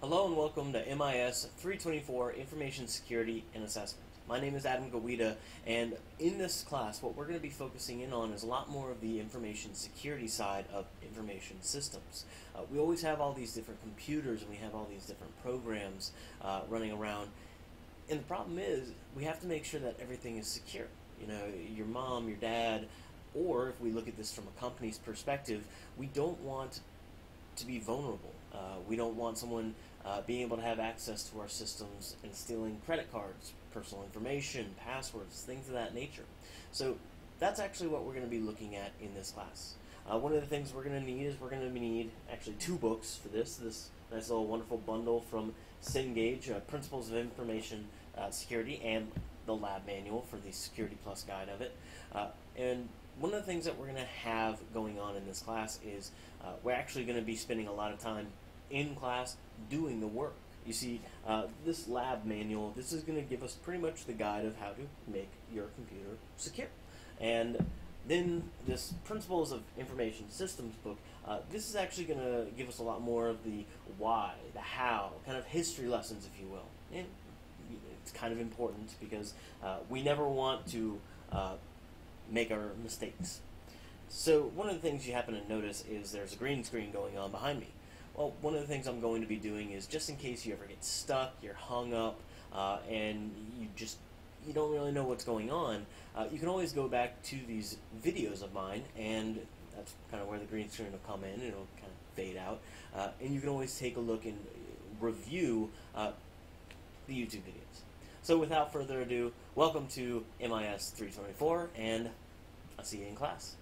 Hello and welcome to MIS 324 Information Security and Assessment. My name is Adam Gaweda, and in this class, what we're going to be focusing in on is a lot more of the information security side of information systems. Uh, we always have all these different computers and we have all these different programs uh, running around, and the problem is we have to make sure that everything is secure. You know, your mom, your dad, or if we look at this from a company's perspective, we don't want to be vulnerable. Uh, we don't want someone uh, being able to have access to our systems and stealing credit cards, personal information, passwords, things of that nature. So that's actually what we're going to be looking at in this class. Uh, one of the things we're going to need is we're going to need actually two books for this. This nice little wonderful bundle from Cengage, uh, Principles of Information uh, Security, and the lab manual for the Security Plus guide of it. Uh, and one of the things that we're going to have going on in this class is uh, we're actually going to be spending a lot of time in class doing the work. You see, uh, this lab manual, this is going to give us pretty much the guide of how to make your computer secure. And then this Principles of Information Systems book, uh, this is actually going to give us a lot more of the why, the how, kind of history lessons, if you will. And it's kind of important because uh, we never want to uh, make our mistakes. So one of the things you happen to notice is there's a green screen going on behind me. Well, one of the things I'm going to be doing is just in case you ever get stuck, you're hung up, uh, and you just you don't really know what's going on, uh, you can always go back to these videos of mine, and that's kind of where the green screen will come in, and it'll kind of fade out, uh, and you can always take a look and review uh, the YouTube videos. So without further ado, welcome to MIS 324, and I'll see you in class.